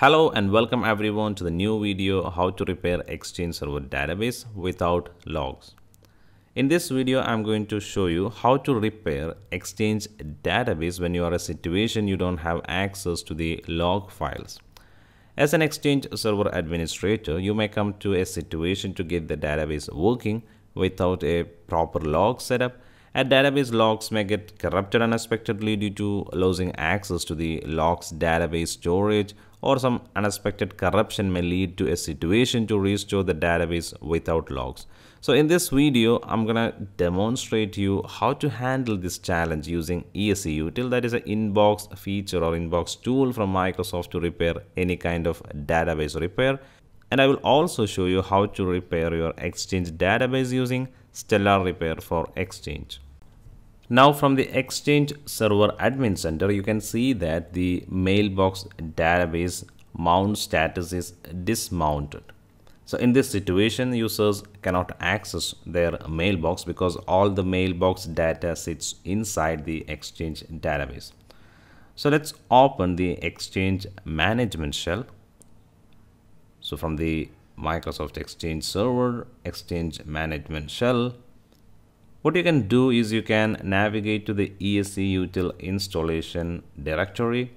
Hello and welcome everyone to the new video how to repair Exchange Server database without logs. In this video, I'm going to show you how to repair Exchange database when you are in a situation you don't have access to the log files. As an Exchange Server administrator, you may come to a situation to get the database working without a proper log setup and database logs may get corrupted unexpectedly due to losing access to the logs database storage or some unexpected corruption may lead to a situation to restore the database without logs. So in this video, I'm gonna demonstrate you how to handle this challenge using ESEutil that is an inbox feature or inbox tool from Microsoft to repair any kind of database repair. And I will also show you how to repair your Exchange database using Stellar Repair for Exchange. Now from the Exchange Server Admin Center, you can see that the mailbox database mount status is dismounted. So in this situation, users cannot access their mailbox because all the mailbox data sits inside the Exchange database. So let's open the Exchange Management Shell. So from the Microsoft Exchange Server, Exchange Management Shell, what you can do is you can navigate to the ESEutil installation directory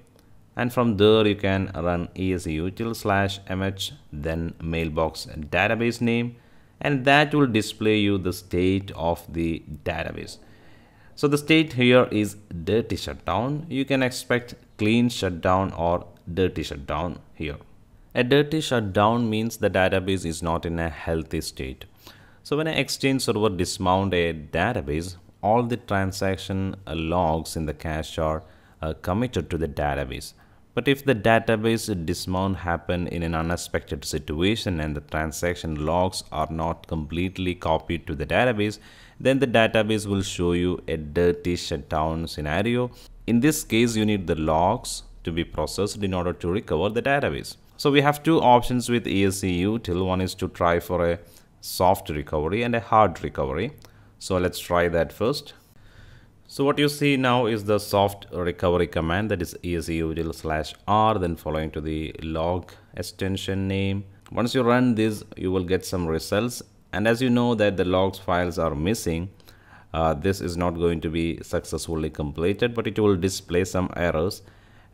and from there you can run ESEutil slash mh then mailbox database name and that will display you the state of the database. So the state here is dirty shutdown. You can expect clean shutdown or dirty shutdown here. A dirty shutdown means the database is not in a healthy state. So when an Exchange server dismount a database, all the transaction logs in the cache are uh, committed to the database. But if the database dismount happen in an unexpected situation and the transaction logs are not completely copied to the database, then the database will show you a dirty shutdown scenario. In this case, you need the logs to be processed in order to recover the database. So we have two options with ESCU ESEutil. One is to try for a soft recovery and a hard recovery. So let's try that first. So what you see now is the soft recovery command that is ESEutil slash R then following to the log extension name. Once you run this, you will get some results. And as you know that the logs files are missing, uh, this is not going to be successfully completed, but it will display some errors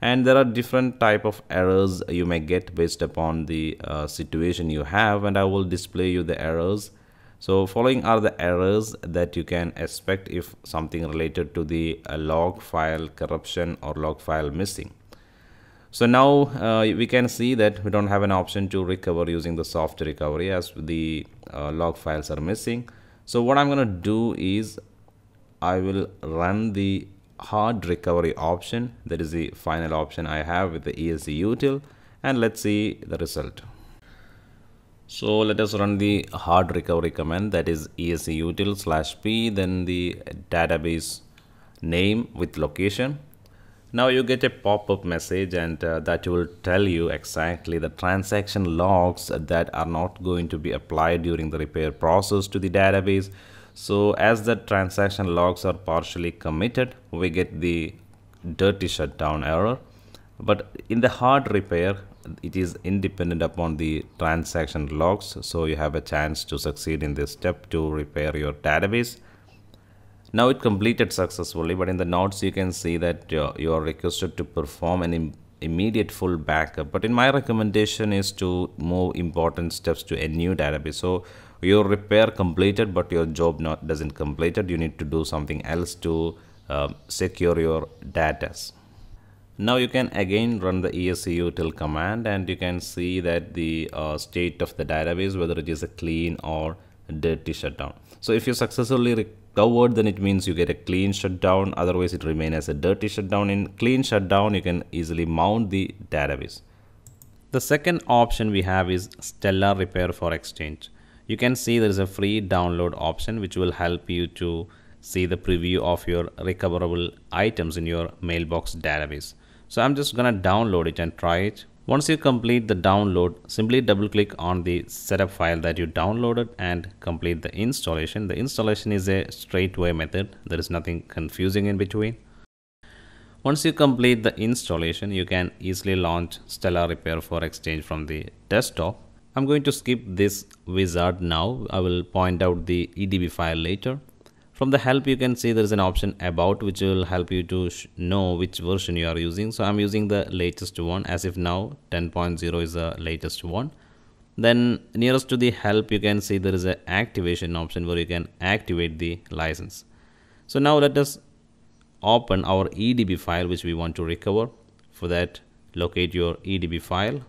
and there are different type of errors you may get based upon the uh, situation you have and I will display you the errors. So following are the errors that you can expect if something related to the uh, log file corruption or log file missing. So now uh, we can see that we don't have an option to recover using the soft recovery as the uh, log files are missing. So what I'm gonna do is I will run the hard recovery option that is the final option I have with the ESEutil and let's see the result. So let us run the hard recovery command that is ESEutil slash p then the database name with location. Now you get a pop-up message and uh, that will tell you exactly the transaction logs that are not going to be applied during the repair process to the database so as the transaction logs are partially committed, we get the dirty shutdown error. But in the hard repair, it is independent upon the transaction logs. So you have a chance to succeed in this step to repair your database. Now it completed successfully, but in the notes you can see that uh, you are requested to perform an Im immediate full backup. But in my recommendation is to move important steps to a new database. So your repair completed but your job not doesn't completed. You need to do something else to uh, secure your data now you can again run the ESEutil command and you can see that the uh, state of the database whether it is a clean or dirty shutdown. So if you successfully recovered then it means you get a clean shutdown. Otherwise it remains as a dirty shutdown. In clean shutdown you can easily mount the database. The second option we have is stellar repair for exchange you can see there is a free download option which will help you to see the preview of your recoverable items in your mailbox database. So I'm just gonna download it and try it. Once you complete the download, simply double click on the setup file that you downloaded and complete the installation. The installation is a straightway method. There is nothing confusing in between. Once you complete the installation, you can easily launch Stellar Repair for Exchange from the desktop. I'm going to skip this wizard now. I will point out the EDB file later. From the help, you can see there is an option about which will help you to know which version you are using. So I'm using the latest one as if now 10.0 is the latest one. Then nearest to the help, you can see there is an activation option where you can activate the license. So now let us open our EDB file which we want to recover. For that, locate your EDB file.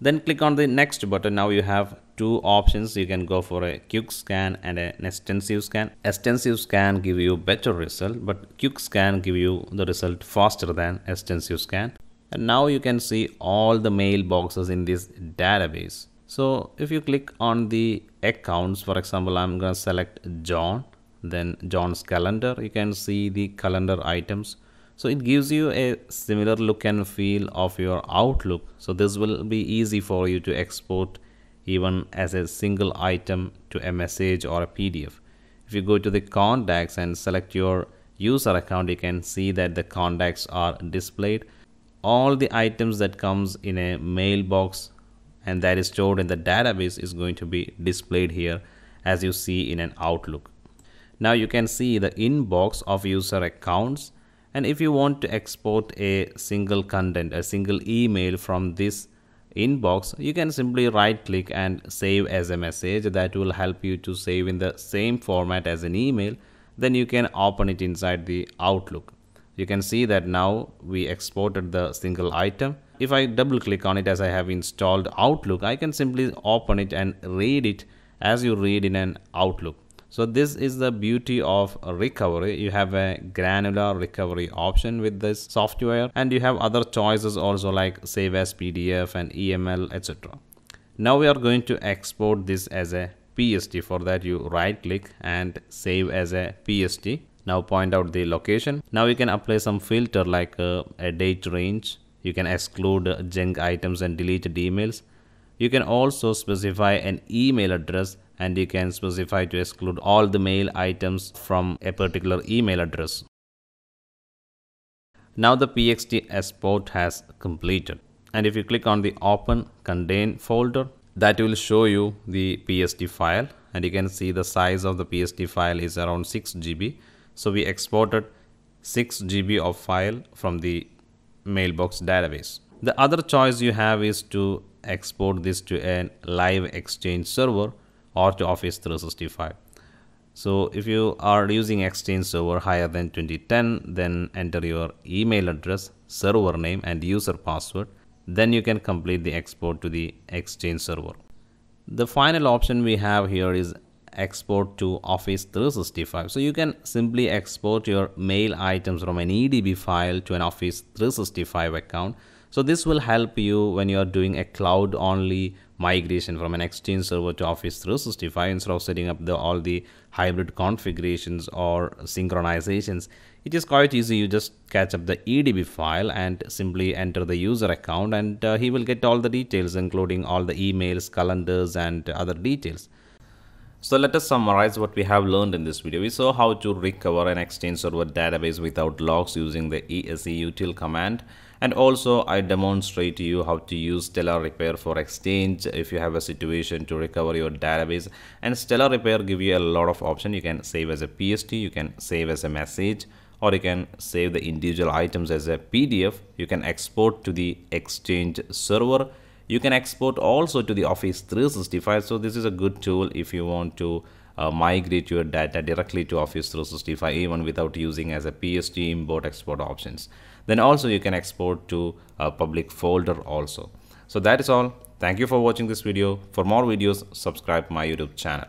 Then click on the next button. Now you have two options. You can go for a quick scan and an extensive scan. Extensive scan give you better result, but quick scan give you the result faster than extensive scan. And now you can see all the mailboxes in this database. So if you click on the accounts, for example, I'm going to select John then John's calendar you can see the calendar items so it gives you a similar look and feel of your outlook. So this will be easy for you to export even as a single item to a message or a pdf if you go to the contacts and select your user account you can see that the contacts are displayed. All the items that comes in a mailbox and that is stored in the database is going to be displayed here as you see in an outlook. Now you can see the inbox of user accounts and if you want to export a single content, a single email from this inbox, you can simply right click and save as a message that will help you to save in the same format as an email. Then you can open it inside the Outlook. You can see that now we exported the single item. If I double click on it as I have installed Outlook, I can simply open it and read it as you read in an Outlook. So this is the beauty of recovery. You have a granular recovery option with this software and you have other choices also like save as PDF and EML etc. Now we are going to export this as a PST. For that you right click and save as a PST. Now point out the location. Now you can apply some filter like uh, a date range. You can exclude junk items and deleted emails. You can also specify an email address and you can specify to exclude all the mail items from a particular email address. Now the PST export has completed and if you click on the open contain folder that will show you the PST file and you can see the size of the PST file is around 6 GB. So we exported 6 GB of file from the mailbox database. The other choice you have is to export this to a live exchange server or to Office 365. So if you are using Exchange server higher than 2010, then enter your email address, server name and user password. Then you can complete the export to the Exchange server. The final option we have here is export to Office 365. So you can simply export your mail items from an EDB file to an Office 365 account. So this will help you when you are doing a cloud only migration from an Exchange server to Office 365 instead of setting up the, all the hybrid configurations or synchronizations. It is quite easy. You just catch up the EDB file and simply enter the user account and uh, he will get all the details including all the emails, calendars and other details. So let us summarize what we have learned in this video. We saw how to recover an Exchange server database without logs using the ESEutil command and also I demonstrate to you how to use Stellar Repair for Exchange if you have a situation to recover your database. And Stellar Repair give you a lot of option. You can save as a PST you can save as a message or you can save the individual items as a PDF you can export to the Exchange server. You can export also to the Office 365 so this is a good tool if you want to uh, migrate your data directly to Office 365 even without using as a PST import export options. Then also you can export to a public folder also. So that is all. Thank you for watching this video. For more videos, subscribe my YouTube channel.